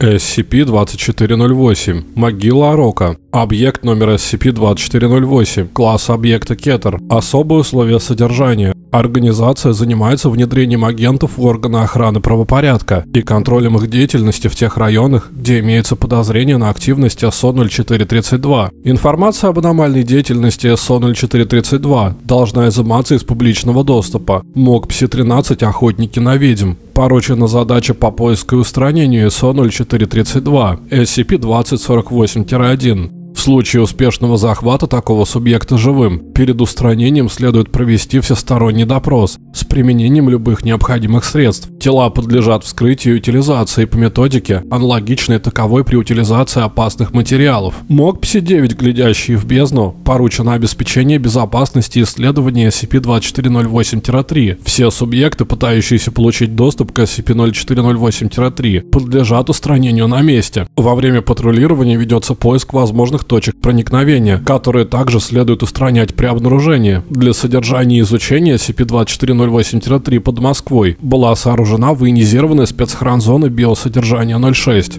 SCP-2408. Могила Рока. Объект номер SCP-2408. Класс объекта Кетер. Особые условия содержания. Организация занимается внедрением агентов в органы охраны правопорядка и контролем их деятельности в тех районах, где имеется подозрение на активность СО-0432. Информация об аномальной деятельности СО-0432 должна изыматься из публичного доступа. МОК ПСИ-13 «Охотники на ведьм». Поручена задача по поиску и устранению СО-0432 SCP-2048-1. В случае успешного захвата такого субъекта живым, перед устранением следует провести всесторонний допрос с применением любых необходимых средств. Тела подлежат вскрытию и утилизации по методике, аналогичной таковой при утилизации опасных материалов. МОК ПСИ-9, глядящий в бездну, поручено обеспечение безопасности исследования SCP-2408-3. Все субъекты, пытающиеся получить доступ к SCP-0408-3, подлежат устранению на месте. Во время патрулирования ведется поиск возможных точек проникновения, которые также следует устранять при обнаружении. Для содержания и изучения SCP-2408-3 под Москвой была сооружена военизированная спецхранзона биосодержания 06.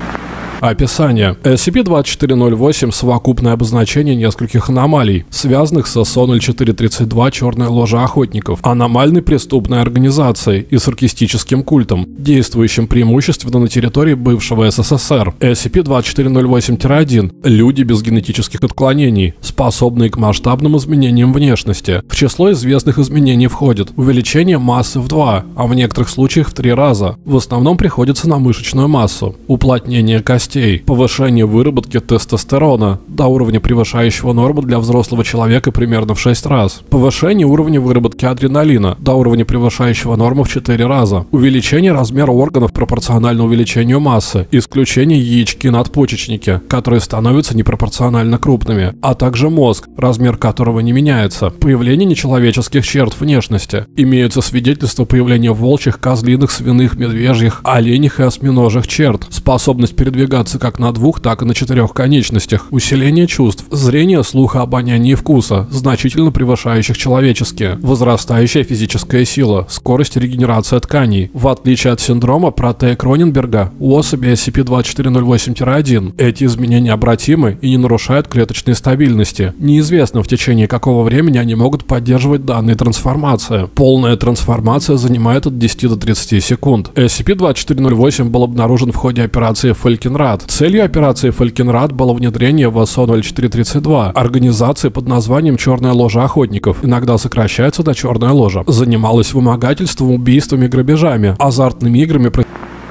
Описание. SCP-2408 – совокупное обозначение нескольких аномалий, связанных с СО-0432 «Черная ложа охотников», аномальной преступной организацией и саркистическим культом, действующим преимущественно на территории бывшего СССР. SCP-2408-1 – люди без генетических отклонений, способные к масштабным изменениям внешности. В число известных изменений входит увеличение массы в 2, а в некоторых случаях в 3 раза. В основном приходится на мышечную массу, уплотнение костей, костей, повышение выработки тестостерона до уровня превышающего норму для взрослого человека примерно в 6 раз, повышение уровня выработки адреналина до уровня превышающего норму в 4 раза, увеличение размера органов пропорционально увеличению массы, исключение яички надпочечники, которые становятся непропорционально крупными, а также мозг, размер которого не меняется, появление нечеловеческих черт внешности, имеются свидетельства появления волчьих, козлиных, свиных, медвежьих, оленях и осьминожих черт, способность передвигаться передвигаться как на двух, так и на четырех конечностях, усиление чувств, зрение, слуха, обоняния и вкуса, значительно превышающих человеческие, возрастающая физическая сила, скорость регенерации тканей. В отличие от синдрома протея Кроненберга, у особи SCP-2408-1 эти изменения обратимы и не нарушают клеточной стабильности. Неизвестно, в течение какого времени они могут поддерживать данные трансформации. Полная трансформация занимает от 10 до 30 секунд. SCP-2408 был обнаружен в ходе операции Фалькенрад Фалькенрад. Целью операции Фалькенрад было внедрение в СО-0432, организации под названием «Черная ложа охотников», иногда сокращается до «Черная ложа». Занималась вымогательством, убийствами, грабежами, азартными играми,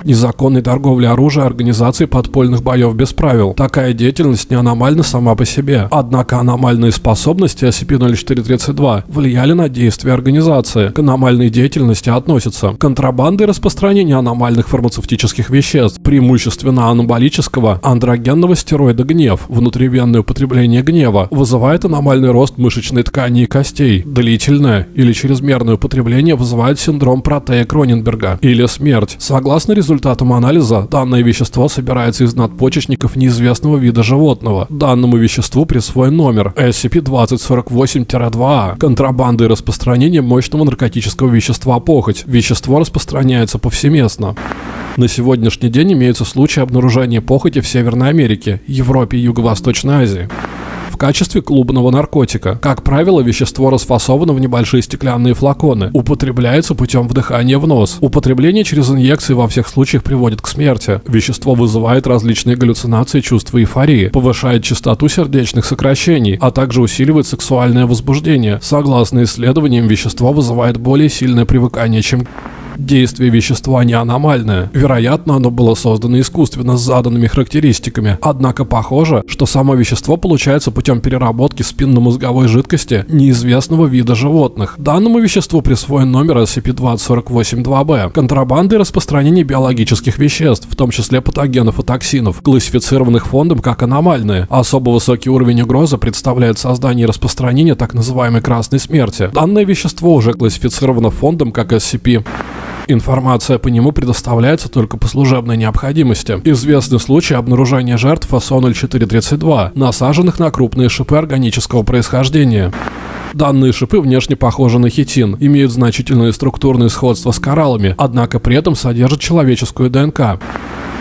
незаконной торговли оружия организации подпольных боев без правил. Такая деятельность не аномальна сама по себе. Однако аномальные способности SCP-0432 влияли на действия организации. К аномальной деятельности относятся контрабанда и распространение аномальных фармацевтических веществ, преимущественно анаболического андрогенного стероида гнев, внутривенное употребление гнева, вызывает аномальный рост мышечной ткани и костей, длительное или чрезмерное употребление вызывает синдром протея Кроненберга или смерть. Согласно результатам результатам анализа данное вещество собирается из надпочечников неизвестного вида животного. Данному веществу присвоен номер SCP-2048-2А. Контрабанда и распространение мощного наркотического вещества похоть. Вещество распространяется повсеместно. На сегодняшний день имеются случаи обнаружения похоти в Северной Америке, Европе и Юго-Восточной Азии качестве клубного наркотика. Как правило, вещество расфасовано в небольшие стеклянные флаконы. Употребляется путем вдыхания в нос. Употребление через инъекции во всех случаях приводит к смерти. Вещество вызывает различные галлюцинации, чувства эйфории, повышает частоту сердечных сокращений, а также усиливает сексуальное возбуждение. Согласно исследованиям, вещество вызывает более сильное привыкание, чем Действие вещества не аномальное. Вероятно, оно было создано искусственно с заданными характеристиками. Однако похоже, что само вещество получается путем переработки спинномозговой жидкости неизвестного вида животных. Данному веществу присвоен номер SCP-2048-2B. Контрабанда и распространение биологических веществ, в том числе патогенов и токсинов, классифицированных фондом как аномальные. Особо высокий уровень угрозы представляет создание и распространение так называемой красной смерти. Данное вещество уже классифицировано фондом как SCP Информация по нему предоставляется только по служебной необходимости. Известны случаи обнаружения жертв СО-0432, насаженных на крупные шипы органического происхождения. Данные шипы внешне похожи на хитин, имеют значительное структурное сходство с кораллами, однако при этом содержат человеческую ДНК.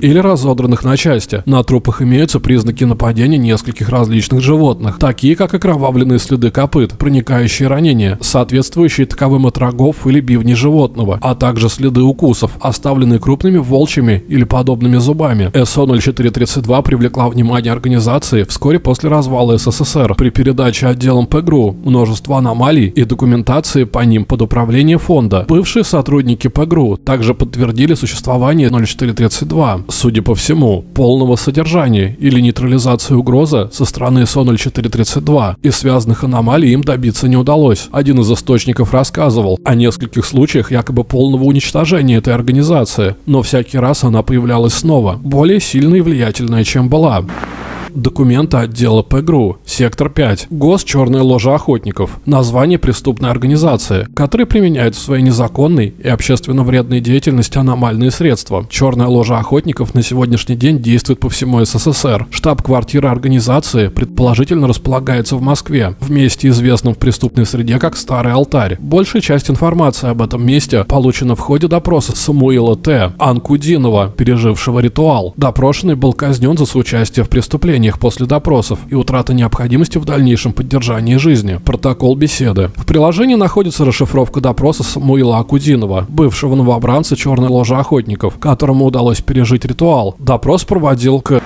или разодранных на части. На трупах имеются признаки нападения нескольких различных животных, такие как окровавленные следы копыт, проникающие ранения, соответствующие таковым от рогов или бивней животного, а также следы укусов, оставленные крупными волчьими или подобными зубами. СО-0432 привлекла внимание организации вскоре после развала СССР при передаче отделом ПГРУ множества аномалий и документации по ним под управлением фонда. Бывшие сотрудники ПГРУ также подтвердили существование 0432, судя по всему, полного содержания или нейтрализации угрозы со стороны СО-0432, и связанных аномалий им добиться не удалось. Один из источников рассказывал о нескольких случаях якобы полного уничтожения этой организации, но всякий раз она появлялась снова, более сильная и влиятельная, чем была. Документы отдела ПГРУ, сектор 5, ГОС «Черная ложа охотников», название преступной организации, которая применяет в своей незаконной и общественно вредной деятельности аномальные средства. Черная ложа охотников на сегодняшний день действует по всему СССР. Штаб-квартира организации предположительно располагается в Москве, в месте известном в преступной среде как Старый Алтарь. Большая часть информации об этом месте получена в ходе допроса Самуила Т. Анкудинова, пережившего ритуал. Допрошенный был казнен за соучастие в преступлении ощущениях после допросов и утрата необходимости в дальнейшем поддержании жизни. Протокол беседы. В приложении находится расшифровка допроса Самуила Акудинова, бывшего новобранца черной ложи охотников, которому удалось пережить ритуал. Допрос проводил к...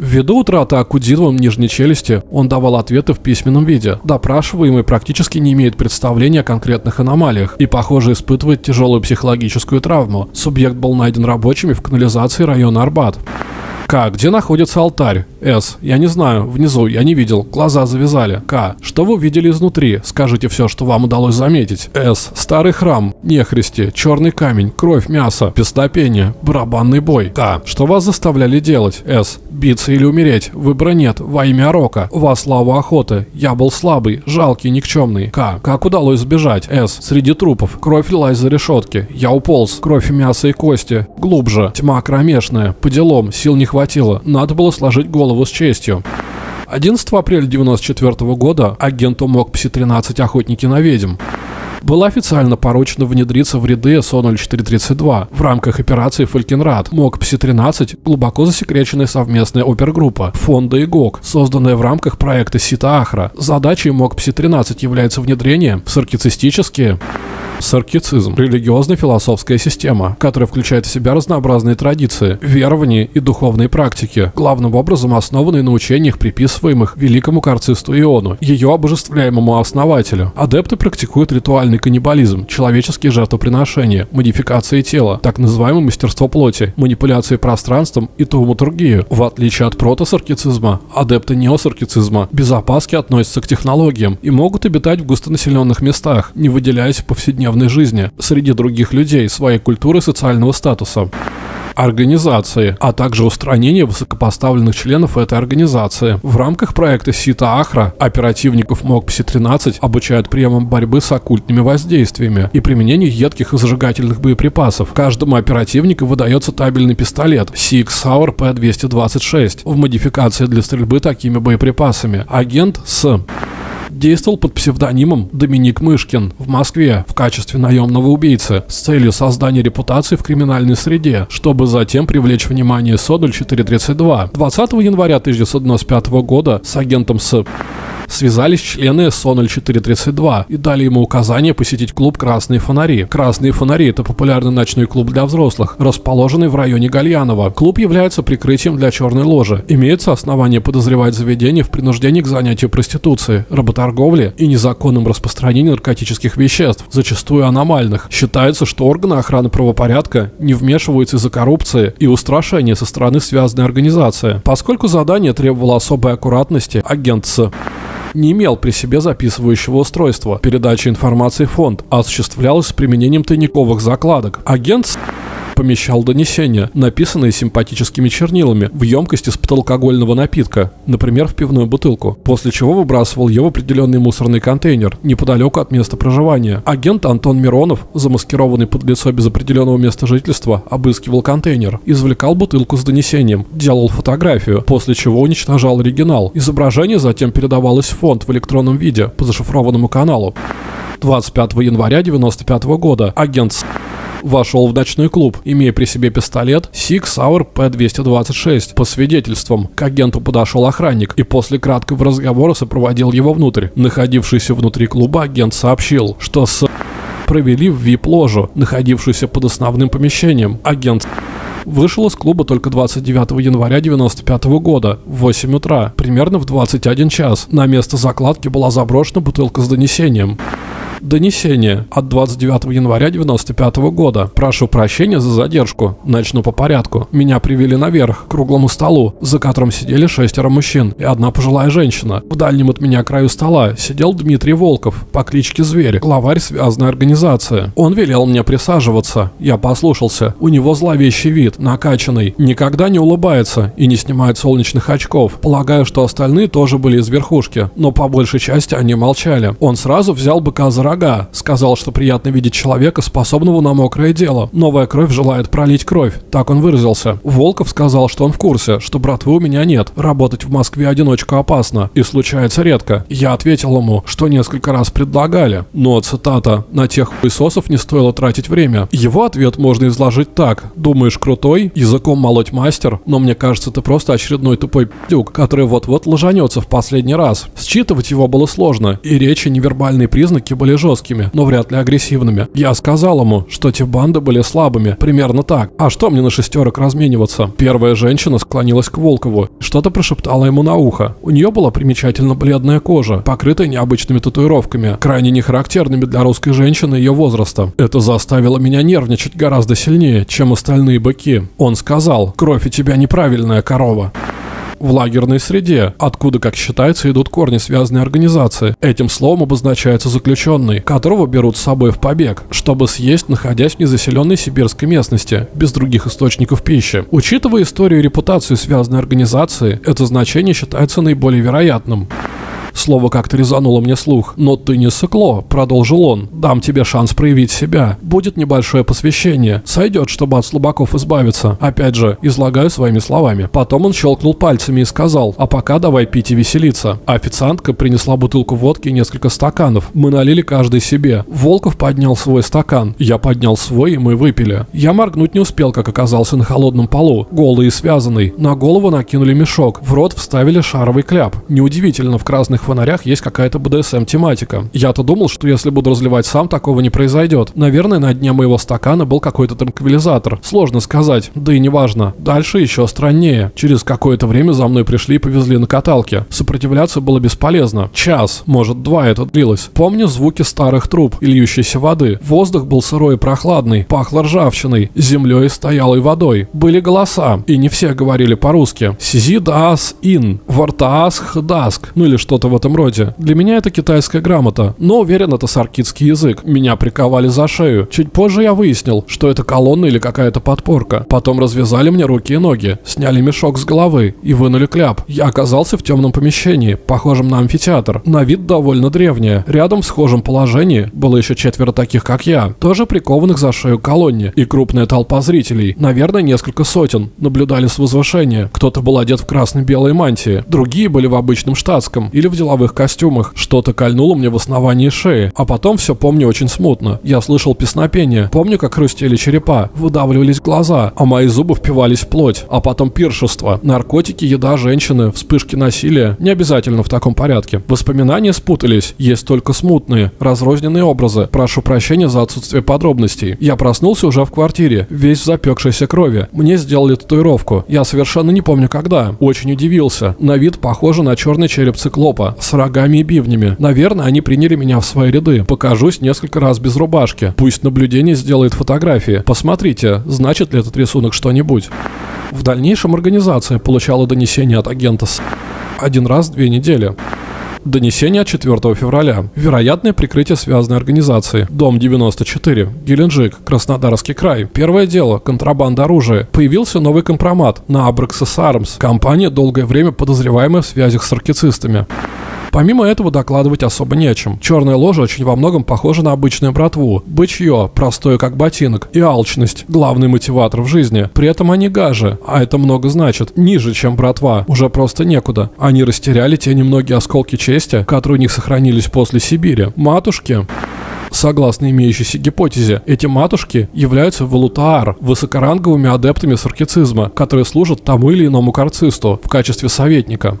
Ввиду утраты Акудиновым нижней челюсти, он давал ответы в письменном виде. Допрашиваемый практически не имеет представления о конкретных аномалиях и, похоже, испытывает тяжелую психологическую травму. Субъект был найден рабочими в канализации района Арбат. К. Где находится алтарь? С. Я не знаю. Внизу. Я не видел. Глаза завязали. К. Что вы видели изнутри? Скажите все, что вам удалось заметить. С. Старый храм. Нехристи. Черный камень. Кровь, мясо. Песнопение. Барабанный бой. К. Что вас заставляли делать? С. Биться или умереть. Выбора нет. Во имя Рока. Во славу охоты. Я был слабый, жалкий, никчемный. К. Как удалось сбежать? С. Среди трупов. Кровь лилась за решетки. Я уполз. Кровь, мясо и кости. Глубже. Тьма кромешная. По делам. Сил не хватит хватило, надо было сложить голову с честью. 11 апреля 1994 года агенту МОК ПСИ-13 «Охотники на ведьм» было официально поручено внедриться в ряды СО-0432 в рамках операции «Фалькенрад». МОК ПСИ-13 – глубоко засекреченная совместная опергруппа фонда ИГОК, созданная в рамках проекта СИТА-АХРА. Задачей МОК ПСИ-13 является внедрение в саркицистические Саркицизм – религиозно-философская система, которая включает в себя разнообразные традиции, верования и духовные практики, главным образом основанные на учениях, приписываемых великому карцисту Иону, ее обожествляемому основателю. Адепты практикуют ритуальный каннибализм, человеческие жертвоприношения, модификации тела, так называемое мастерство плоти, манипуляции пространством и тауматургию. В отличие от протосаркицизма, адепты неосаркицизма без опаски относятся к технологиям и могут обитать в густонаселенных местах, не выделяясь в повседневной жизни среди других людей своей культуры и социального статуса организации, а также устранение высокопоставленных членов этой организации. В рамках проекта Сита Ахра оперативников МОК-ПСИ-13 обучают приемам борьбы с оккультными воздействиями и применению едких и зажигательных боеприпасов. Каждому оперативнику выдается табельный пистолет Sig Sauer P226 в модификации для стрельбы такими боеприпасами. Агент с действовал под псевдонимом Доминик Мышкин в Москве в качестве наемного убийцы с целью создания репутации в криминальной среде, чтобы затем привлечь внимание Содуль 432. 20 января 1995 года с агентом С связались члены СО 0432 и дали ему указание посетить клуб «Красные фонари». «Красные фонари» — это популярный ночной клуб для взрослых, расположенный в районе Гальянова. Клуб является прикрытием для черной ложи. Имеется основание подозревать заведение в принуждении к занятию проституции, работорговле и незаконном распространении наркотических веществ, зачастую аномальных. Считается, что органы охраны правопорядка не вмешиваются из-за коррупции и устрашения со стороны связанной организации. Поскольку задание требовало особой аккуратности, агент не имел при себе записывающего устройства. Передача информации в фонд осуществлялась с применением тайниковых закладок. Агент помещал донесения, написанные симпатическими чернилами, в емкости с алкогольного напитка, например, в пивную бутылку, после чего выбрасывал ее в определенный мусорный контейнер, неподалеку от места проживания. Агент Антон Миронов, замаскированный под лицо без определенного места жительства, обыскивал контейнер, извлекал бутылку с донесением, делал фотографию, после чего уничтожал оригинал. Изображение затем передавалось в фонд в электронном виде по зашифрованному каналу. 25 января 1995 года агент Вошел в ночной клуб, имея при себе пистолет Sig Sauer P226. По свидетельствам, к агенту подошел охранник и после краткого разговора сопроводил его внутрь. Находившийся внутри клуба агент сообщил, что с провели в VIP-ложу, находившуюся под основным помещением. Агент вышел из клуба только 29 января 1995 года в 8 утра, примерно в 21 час. На место закладки была заброшена бутылка с донесением. Донесение от 29 января 1995 года. Прошу прощения за задержку. Начну по порядку. Меня привели наверх, к круглому столу, за которым сидели шестеро мужчин и одна пожилая женщина. В дальнем от меня краю стола сидел Дмитрий Волков по кличке Зверь, главарь связанной организации. Он велел мне присаживаться. Я послушался. У него зловещий вид, накачанный, никогда не улыбается и не снимает солнечных очков. Полагаю, что остальные тоже были из верхушки, но по большей части они молчали. Он сразу взял быка за рога. Сказал, что приятно видеть человека, способного на мокрое дело. Новая кровь желает пролить кровь. Так он выразился. Волков сказал, что он в курсе, что братвы у меня нет. Работать в Москве одиночку опасно и случается редко. Я ответил ему, что несколько раз предлагали. Но, цитата, «на тех хуесосов не стоило тратить время». Его ответ можно изложить так. Думаешь, крутой, языком молоть мастер, но мне кажется, ты просто очередной тупой пидюк, который вот-вот ложанется в последний раз. Считывать его было сложно, и речи невербальные признаки были жесткими, но вряд ли агрессивными. Я сказал ему, что те банды были слабыми, примерно так. А что мне на шестерок размениваться? Первая женщина склонилась к Волкову, что-то прошептала ему на ухо. У нее была примечательно бледная кожа, покрытая необычными татуировками, крайне нехарактерными для русской женщины ее возраста. Это заставило меня нервничать гораздо сильнее, чем остальные быки. Он сказал, кровь у тебя неправильная корова в лагерной среде, откуда, как считается, идут корни связанной организации. Этим словом обозначается заключенный, которого берут с собой в побег, чтобы съесть, находясь в незаселенной сибирской местности, без других источников пищи. Учитывая историю и репутацию связанной организации, это значение считается наиболее вероятным. Слово как-то резануло мне слух. «Но ты не сыкло», — продолжил он. «Дам тебе шанс проявить себя. Будет небольшое посвящение. Сойдет, чтобы от слабаков избавиться. Опять же, излагаю своими словами». Потом он щелкнул пальцами и сказал, «А пока давай пить и веселиться». Официантка принесла бутылку водки и несколько стаканов. Мы налили каждый себе. Волков поднял свой стакан. Я поднял свой, и мы выпили. Я моргнуть не успел, как оказался на холодном полу. Голый и связанный. На голову накинули мешок. В рот вставили шаровый кляп. Неудивительно, в красных фонарях есть какая-то БДСМ-тематика. Я-то думал, что если буду разливать сам, такого не произойдет. Наверное, на дне моего стакана был какой-то транквилизатор. Сложно сказать, да и неважно. Дальше еще страннее. Через какое-то время за мной пришли и повезли на каталке. Сопротивляться было бесполезно. Час, может два это длилось. Помню звуки старых труб и льющейся воды. Воздух был сырой и прохладный, пахло ржавчиной, землей стоялой водой. Были голоса, и не все говорили по-русски. Сизи дас ин, вартаас хдаск, ну или что-то в этом роде. Для меня это китайская грамота, но уверен, это саркитский язык. Меня приковали за шею. Чуть позже я выяснил, что это колонна или какая-то подпорка. Потом развязали мне руки и ноги, сняли мешок с головы и вынули кляп. Я оказался в темном помещении, похожем на амфитеатр. На вид довольно древнее. Рядом в схожем положении было еще четверо таких, как я, тоже прикованных за шею колонне, и крупная толпа зрителей, наверное, несколько сотен, наблюдали с возвышения. Кто-то был одет в красно-белой мантии, другие были в обычном штатском или в деловых костюмах. Что-то кольнуло мне в основании шеи, а потом все помню очень смутно. Я слышал песнопение, помню, как хрустели черепа, выдавливались глаза, а мои зубы впивались в плоть. А потом пиршество, наркотики, еда, женщины, вспышки насилия. Не обязательно в таком порядке. Воспоминания спутались, есть только смутные, разрозненные образы. Прошу прощения за отсутствие подробностей. Я проснулся уже в квартире, весь в запекшейся крови. Мне сделали татуировку. Я совершенно не помню когда. Очень удивился. На вид похоже на черный череп циклопа с рогами и бивнями. Наверное, они приняли меня в свои ряды. Покажусь несколько раз без рубашки. Пусть наблюдение сделает фотографии. Посмотрите, значит ли этот рисунок что-нибудь. В дальнейшем организация получала донесение от агента с один раз в две недели. Донесение от 4 февраля. Вероятное прикрытие связанной организации. Дом 94. Геленджик. Краснодарский край. Первое дело. Контрабанда оружия. Появился новый компромат на Абраксис Армс. Компания, долгое время подозреваемая в связях с аркицистами. Помимо этого докладывать особо не о чем. Черная ложа очень во многом похожа на обычную братву. Бычье, простое как ботинок, и алчность – главный мотиватор в жизни. При этом они гаже, а это много значит. Ниже, чем братва, уже просто некуда. Они растеряли те немногие осколки чести, которые у них сохранились после Сибири. Матушки Согласно имеющейся гипотезе, эти матушки являются валутаар, высокоранговыми адептами саркицизма, которые служат тому или иному карцисту в качестве советника.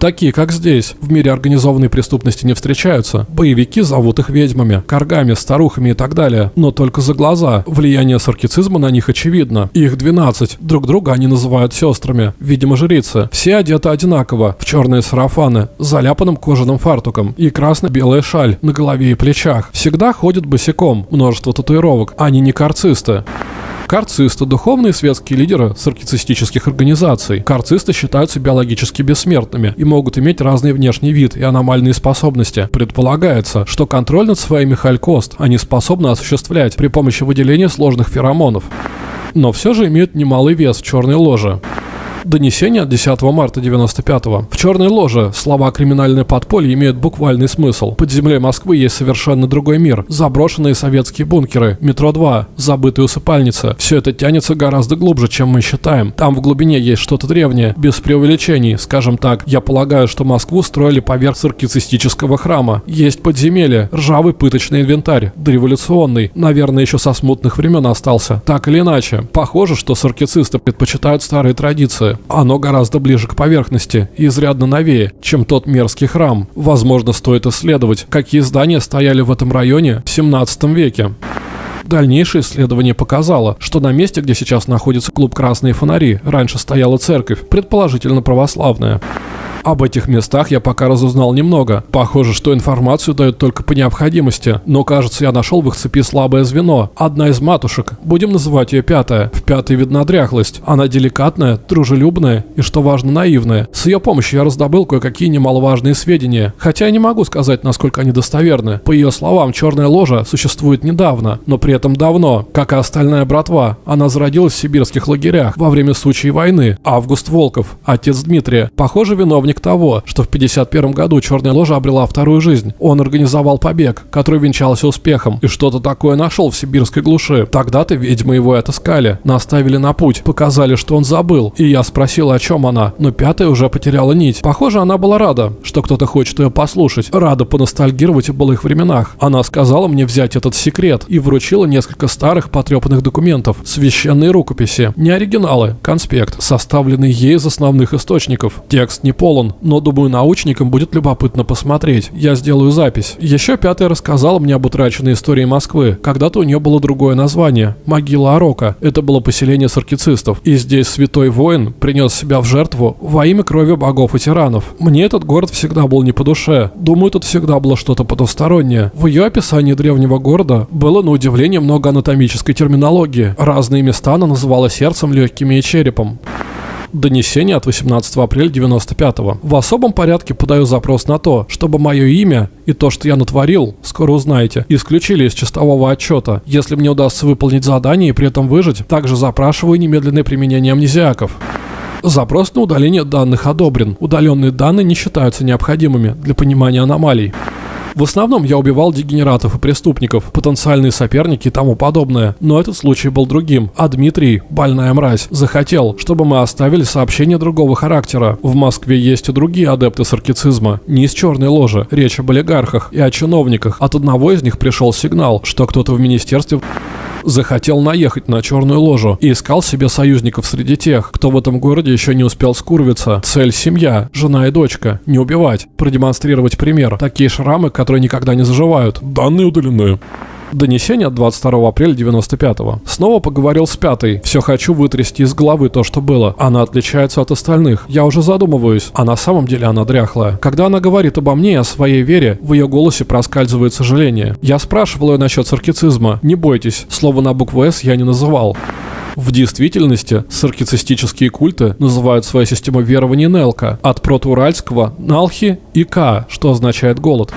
Такие, как здесь, в мире организованной преступности не встречаются. Боевики зовут их ведьмами, каргами, старухами и так далее. Но только за глаза. Влияние саркицизма на них очевидно. Их 12. Друг друга они называют сестрами. Видимо, жрицы. Все одеты одинаково. В черные сарафаны, с заляпанным кожаным фартуком. И красно-белая шаль на голове и плечах. Всегда ходят босиком. Множество татуировок. Они не карцисты. Карцисты – духовные светские лидеры саркицистических организаций. Карцисты считаются биологически бессмертными и могут иметь разный внешний вид и аномальные способности. Предполагается, что контроль над своими халькост они способны осуществлять при помощи выделения сложных феромонов. Но все же имеют немалый вес в черной ложе. Донесение от 10 марта 95-го. В черной ложе слова «криминальное подполье» имеют буквальный смысл. Под землей Москвы есть совершенно другой мир. Заброшенные советские бункеры, метро 2, забытые усыпальницы. Все это тянется гораздо глубже, чем мы считаем. Там в глубине есть что-то древнее, без преувеличений. Скажем так, я полагаю, что Москву строили поверх циркицистического храма. Есть подземелье, ржавый пыточный инвентарь, дореволюционный, наверное, еще со смутных времен остался. Так или иначе, похоже, что саркицисты предпочитают старые традиции, Оно гораздо ближе к поверхности и изрядно новее, чем тот мерзкий храм. Возможно, стоит исследовать, какие здания стояли в этом районе в 17 веке. Дальнейшее исследование показало, что на месте, где сейчас находится клуб «Красные фонари», раньше стояла церковь, предположительно православная. Об этих местах я пока разузнал немного. Похоже, что информацию дают только по необходимости, но кажется, я нашел в их цепи слабое звено. Одна из матушек, будем называть ее пятая. В пятой видна дряхлость. Она деликатная, дружелюбная и, что важно, наивная. С ее помощью я раздобыл кое-какие немаловажные сведения. Хотя я не могу сказать, насколько они достоверны. По ее словам, черная ложа существует недавно, но при этом давно, как и остальная братва. Она зародилась в сибирских лагерях во время случая войны. Август Волков, отец Дмитрия, похоже, виновник к того, что в 51 году Черная Ложа обрела вторую жизнь. Он организовал побег, который венчался успехом, и что-то такое нашел в сибирской глуши. Тогда-то ведьмы его и отыскали, наставили на путь, показали, что он забыл, и я спросил, о чем она, но пятая уже потеряла нить. Похоже, она была рада, что кто-то хочет ее послушать, рада поностальгировать о былых временах. Она сказала мне взять этот секрет и вручила несколько старых потрепанных документов, священные рукописи, не оригиналы, конспект, составленный ей из основных источников. Текст не полон, но думаю, научникам будет любопытно посмотреть. Я сделаю запись. Еще пятая рассказала мне об утраченной истории Москвы. Когда-то у нее было другое название – Могила Орока. Это было поселение саркицистов. И здесь святой воин принес себя в жертву во имя крови богов и тиранов. Мне этот город всегда был не по душе. Думаю, тут всегда было что-то потустороннее. В ее описании древнего города было на удивление много анатомической терминологии. Разные места она называла сердцем, легкими и черепом. Донесение от 18 апреля 95 -го. В особом порядке подаю запрос на то, чтобы мое имя и то, что я натворил, скоро узнаете, исключили из чистового отчета. Если мне удастся выполнить задание и при этом выжить, также запрашиваю немедленное применение амнезиаков. Запрос на удаление данных одобрен. Удаленные данные не считаются необходимыми для понимания аномалий. В основном я убивал дегенератов и преступников, потенциальные соперники и тому подобное. Но этот случай был другим. А Дмитрий, больная мразь, захотел, чтобы мы оставили сообщение другого характера. В Москве есть и другие адепты саркицизма. Не из черной ложи. Речь об олигархах и о чиновниках. От одного из них пришел сигнал, что кто-то в министерстве захотел наехать на черную ложу и искал себе союзников среди тех, кто в этом городе еще не успел скурвиться. Цель – семья, жена и дочка. Не убивать, продемонстрировать пример. Такие шрамы, которые никогда не заживают. Данные удалены. Донесение от 22 апреля 95-го. Снова поговорил с пятой. Все хочу вытрясти из головы то, что было. Она отличается от остальных. Я уже задумываюсь, а на самом деле она дряхлая. Когда она говорит обо мне и о своей вере, в ее голосе проскальзывает сожаление. Я спрашивал ее насчет саркицизма. Не бойтесь, слово на букву «С» я не называл. В действительности саркицистические культы называют свою систему верований Нелка, от протоуральского «налхи» и «ка», что означает «голод».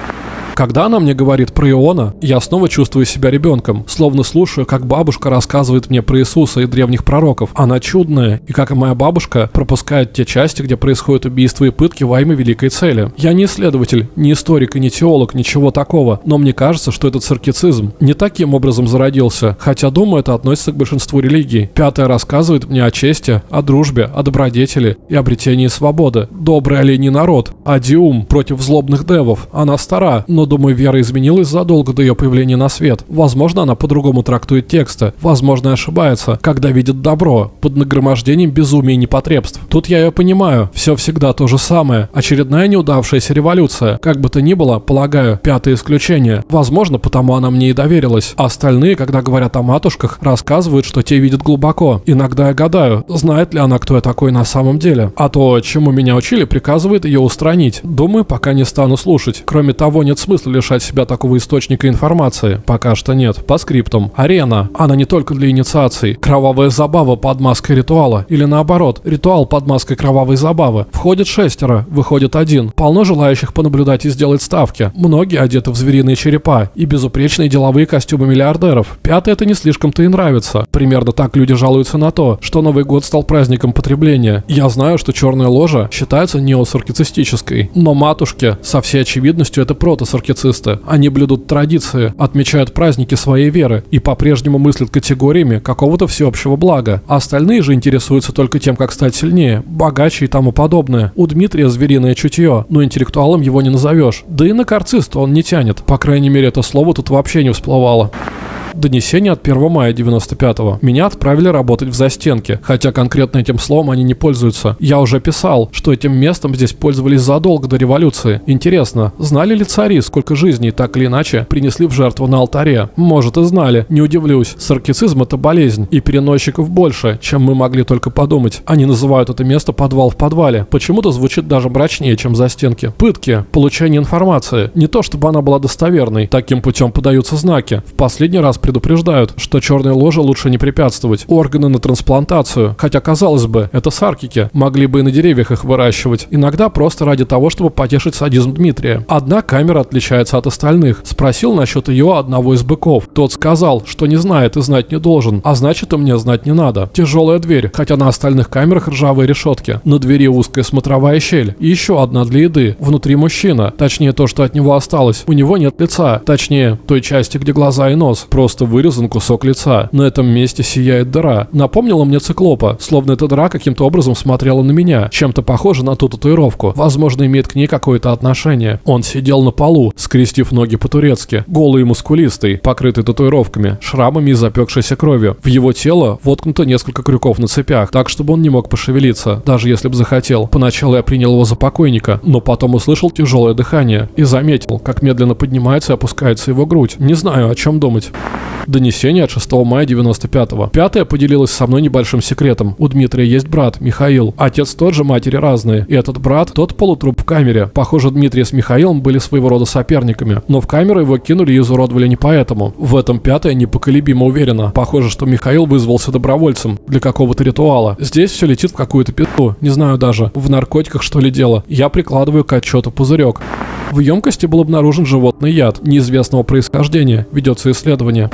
Когда она мне говорит про Иона, я снова чувствую себя ребенком, словно слушаю, как бабушка рассказывает мне про Иисуса и древних пророков. Она чудная, и как и моя бабушка, пропускает те части, где происходят убийства и пытки во имя великой цели. Я не исследователь, не историк и не теолог, ничего такого, но мне кажется, что этот циркицизм не таким образом зародился, хотя, думаю, это относится к большинству религий. Пятая рассказывает мне о чести, о дружбе, о добродетели и обретении свободы. Добрый оленей народ, адиум против злобных девов. Она стара, но Но, думаю, Вера изменилась задолго до ее появления на свет. Возможно, она по-другому трактует тексты. Возможно, ошибается, когда видит добро, под нагромождением безумия и непотребств. Тут я ее понимаю. Все всегда то же самое. Очередная неудавшаяся революция. Как бы то ни было, полагаю, пятое исключение. Возможно, потому она мне и доверилась. А остальные, когда говорят о матушках, рассказывают, что те видят глубоко. Иногда я гадаю, знает ли она, кто я такой на самом деле. А то, чему меня учили, приказывает ее устранить. Думаю, пока не стану слушать. Кроме того, нет смысла лишать себя такого источника информации. Пока что нет. По скриптам. Арена. Она не только для инициаций. Кровавая забава под маской ритуала. Или наоборот, ритуал под маской кровавой забавы. Входит шестеро, выходит один. Полно желающих понаблюдать и сделать ставки. Многие одеты в звериные черепа и безупречные деловые костюмы миллиардеров. Пятое это не слишком-то и нравится. Примерно так люди жалуются на то, что Новый год стал праздником потребления. Я знаю, что черная ложа считается неосаркицистической. Но матушки, со всей очевидностью, это протосаркицисты. Они блюдут традиции, отмечают праздники своей веры и по-прежнему мыслят категориями какого-то всеобщего блага. А остальные же интересуются только тем, как стать сильнее, богаче и тому подобное. У Дмитрия звериное чутье, но интеллектуалом его не назовешь. Да и на карциста он не тянет. По крайней мере, это слово тут вообще не всплывало. Донесение от 1 мая 95-го. Меня отправили работать в застенке, хотя конкретно этим словом они не пользуются. Я уже писал, что этим местом здесь пользовались задолго до революции. Интересно, знали ли цари, сколько жизней так или иначе принесли в жертву на алтаре? Может и знали, не удивлюсь. Саркицизм это болезнь, и переносчиков больше, чем мы могли только подумать. Они называют это место подвал в подвале. Почему-то звучит даже мрачнее, чем застенки. Пытки, получение информации. Не то чтобы она была достоверной, таким путем подаются знаки. В последний раз предупреждают, что черной ложе лучше не препятствовать. Органы на трансплантацию, хотя казалось бы, это саркики, могли бы и на деревьях их выращивать. Иногда просто ради того, чтобы потешить садизм Дмитрия. Одна камера отличается от остальных. Спросил насчет ее одного из быков. Тот сказал, что не знает и знать не должен, а значит и мне знать не надо. Тяжелая дверь, хотя на остальных камерах ржавые решетки. На двери узкая смотровая щель. И еще одна для еды. Внутри мужчина. Точнее то, что от него осталось. У него нет лица. Точнее, той части, где глаза и нос. Просто просто вырезан кусок лица. На этом месте сияет дыра. Напомнила мне циклопа, словно эта дыра каким-то образом смотрела на меня, чем-то похоже на ту татуировку. Возможно, имеет к ней какое-то отношение. Он сидел на полу, скрестив ноги по-турецки, голый и мускулистый, покрытый татуировками, шрамами и запекшейся кровью. В его тело воткнуто несколько крюков на цепях, так, чтобы он не мог пошевелиться, даже если бы захотел. Поначалу я принял его за покойника, но потом услышал тяжелое дыхание и заметил, как медленно поднимается и опускается его грудь. Не знаю, о чем думать. Донесение от 6 мая 95-го. Пятая поделилась со мной небольшим секретом. У Дмитрия есть брат, Михаил. Отец тот же, матери разные. И этот брат, тот полутруп в камере. Похоже, Дмитрий с Михаилом были своего рода соперниками. Но в камеру его кинули и изуродовали не поэтому. В этом пятая непоколебимо уверена. Похоже, что Михаил вызвался добровольцем для какого-то ритуала. Здесь все летит в какую-то пету. Не знаю даже, в наркотиках что ли дело. Я прикладываю к отчету пузырек. В емкости был обнаружен животный яд неизвестного происхождения. Ведется исследование.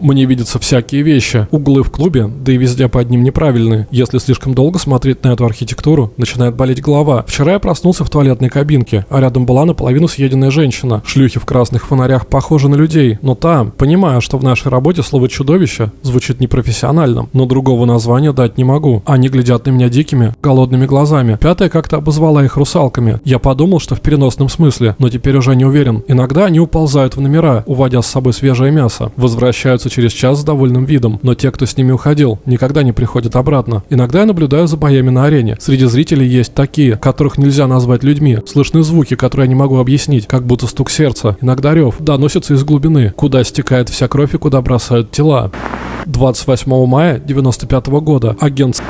Мне видятся всякие вещи. Углы в клубе, да и везде под ним неправильные. Если слишком долго смотреть на эту архитектуру, начинает болеть голова. Вчера я проснулся в туалетной кабинке, а рядом была наполовину съеденная женщина. Шлюхи в красных фонарях похожи на людей, но там, понимаю, что в нашей работе слово «чудовище» звучит непрофессиональным, но другого названия дать не могу. Они глядят на меня дикими, голодными глазами. Пятая как-то обозвала их русалками. Я подумал, что в переносном смысле, но теперь уже не уверен. Иногда они уползают в номера, уводя с собой свежее мясо. Возвращаются через час с довольным видом, но те, кто с ними уходил, никогда не приходят обратно. Иногда я наблюдаю за боями на арене. Среди зрителей есть такие, которых нельзя назвать людьми. Слышны звуки, которые я не могу объяснить, как будто стук сердца. Иногда рев доносится из глубины, куда стекает вся кровь и куда бросают тела. 28 мая 95 года агент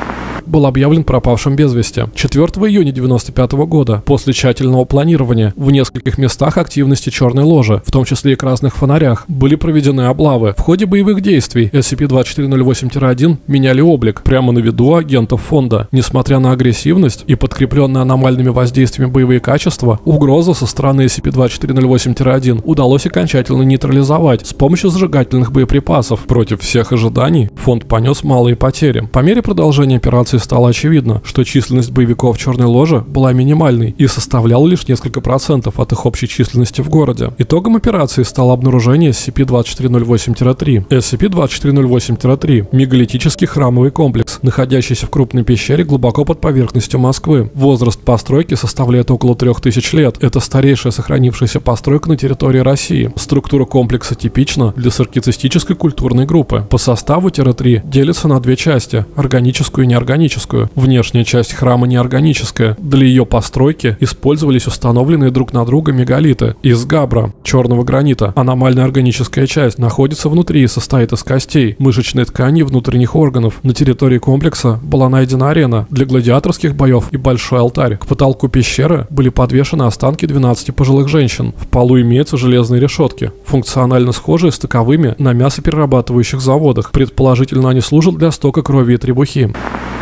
был объявлен пропавшим без вести. 4 июня 1995 года, после тщательного планирования, в нескольких местах активности черной ложи, в том числе и красных фонарях, были проведены облавы. В ходе боевых действий SCP-2408-1 меняли облик прямо на виду агентов фонда. Несмотря на агрессивность и подкрепленные аномальными воздействиями боевые качества, угрозу со стороны SCP-2408-1 удалось окончательно нейтрализовать с помощью зажигательных боеприпасов. Против всех ожиданий фонд понес малые потери. По мере продолжения операции стало очевидно, что численность боевиков Черной Ложи была минимальной и составляла лишь несколько процентов от их общей численности в городе. Итогом операции стало обнаружение SCP-2408-3. SCP-2408-3 – мегалитический храмовый комплекс, находящийся в крупной пещере глубоко под поверхностью Москвы. Возраст постройки составляет около 3000 лет. Это старейшая сохранившаяся постройка на территории России. Структура комплекса типична для саркицистической культурной группы. По составу Тира-3 делится на две части – органическую и неорганическую. Внешняя часть храма неорганическая. Для ее постройки использовались установленные друг на друга мегалиты из габра, черного гранита. Аномальная органическая часть находится внутри и состоит из костей, мышечной ткани внутренних органов. На территории комплекса была найдена арена для гладиаторских боев и большой алтарь. К потолку пещеры были подвешены останки 12 пожилых женщин. В полу имеются железные решетки, функционально схожие с таковыми на мясоперерабатывающих заводах. Предположительно, они служат для стока крови и требухи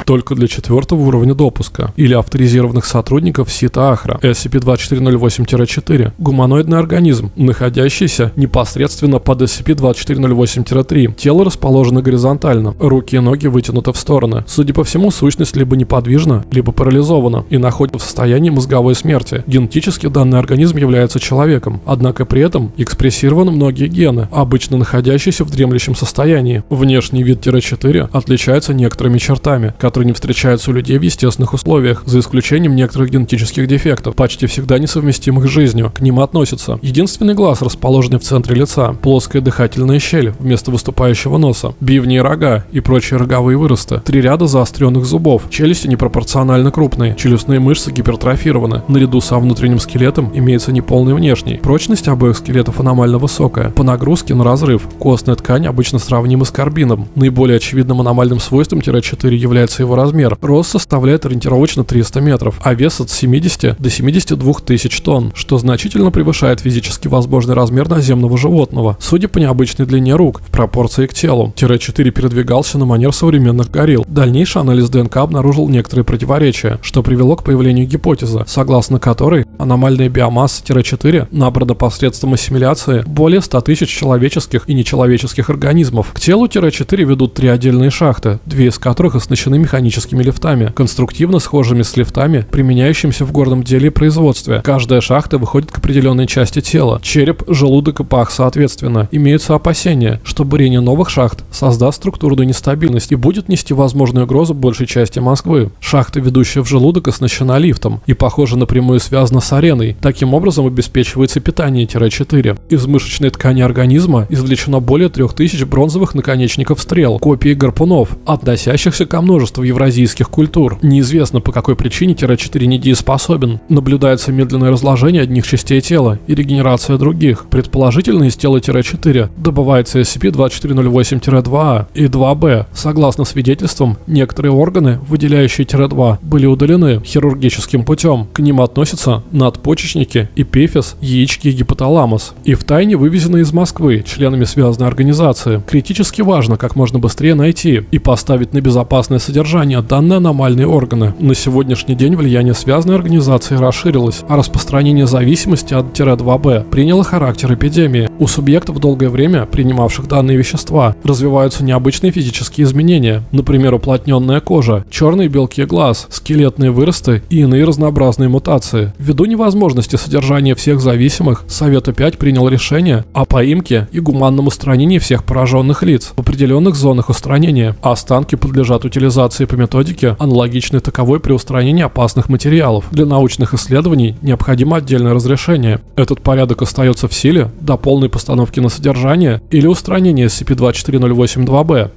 только для четвертого уровня допуска или авторизированных сотрудников СИТа Ахра SCP-2408-4, гуманоидный организм, находящийся непосредственно под SCP-2408-3. Тело расположено горизонтально, руки и ноги вытянуты в стороны. Судя по всему, сущность либо неподвижна, либо парализована и находится в состоянии мозговой смерти. Генетически данный организм является человеком, однако при этом экспрессированы многие гены, обычно находящиеся в дремлющем состоянии. Внешний вид Тира-4 отличается некоторыми чертами, которые которые не встречаются у людей в естественных условиях, за исключением некоторых генетических дефектов, почти всегда несовместимых с жизнью. К ним относятся единственный глаз, расположенный в центре лица, плоская дыхательная щель вместо выступающего носа, бивни и рога и прочие роговые выросты, три ряда заостренных зубов, челюсти непропорционально крупные, челюстные мышцы гипертрофированы. Наряду со внутренним скелетом имеется неполный внешний. Прочность обоих скелетов аномально высокая. По нагрузке на разрыв костная ткань обычно сравнима с карбином. Наиболее очевидным аномальным свойством тире-4 является его размер. Рост составляет ориентировочно 300 метров, а вес от 70 до 72 тысяч тонн, что значительно превышает физически возможный размер наземного животного, судя по необычной длине рук, в пропорции к телу. Тире-4 передвигался на манер современных горилл. Дальнейший анализ ДНК обнаружил некоторые противоречия, что привело к появлению гипотезы, согласно которой аномальная биомасса Тире-4 набрана посредством ассимиляции более 100 тысяч человеческих и нечеловеческих организмов. К телу Тире-4 ведут три отдельные шахты, две из которых оснащены механизмами механическими лифтами, конструктивно схожими с лифтами, применяющимися в горном деле и производстве. Каждая шахта выходит к определенной части тела. Череп, желудок и пах соответственно. Имеются опасения, что бурение новых шахт создаст структурную нестабильность и будет нести возможную угрозу большей части Москвы. Шахта, ведущая в желудок, оснащена лифтом и, похоже, напрямую связана с ареной. Таким образом обеспечивается питание Тире-4. Из мышечной ткани организма извлечено более 3000 бронзовых наконечников стрел, копии гарпунов, относящихся ко множеству евразийских культур. Неизвестно, по какой причине Тира-4 недееспособен. Наблюдается медленное разложение одних частей тела и регенерация других. Предположительно, из тела Тира-4 добывается SCP-2408-2А и 2Б. Согласно свидетельствам, некоторые органы, выделяющие Тира-2, были удалены хирургическим путем. К ним относятся надпочечники, эпифиз, яички и гипоталамус. И в тайне вывезены из Москвы членами связанной организации. Критически важно как можно быстрее найти и поставить на безопасное содержание содержания данные аномальные органы. На сегодняшний день влияние связанной организации расширилось, а распространение зависимости от Тире-2Б приняло характер эпидемии. У субъектов, долгое время принимавших данные вещества, развиваются необычные физические изменения, например, уплотненная кожа, черные белки глаз, скелетные выросты и иные разнообразные мутации. Ввиду невозможности содержания всех зависимых, Совет 5 принял решение о поимке и гуманном устранении всех пораженных лиц в определенных зонах устранения. Останки подлежат утилизации по методике, аналогичной таковой при устранении опасных материалов. Для научных исследований необходимо отдельное разрешение. Этот порядок остается в силе до полной постановки на содержание или устранения SCP-2408-2-B.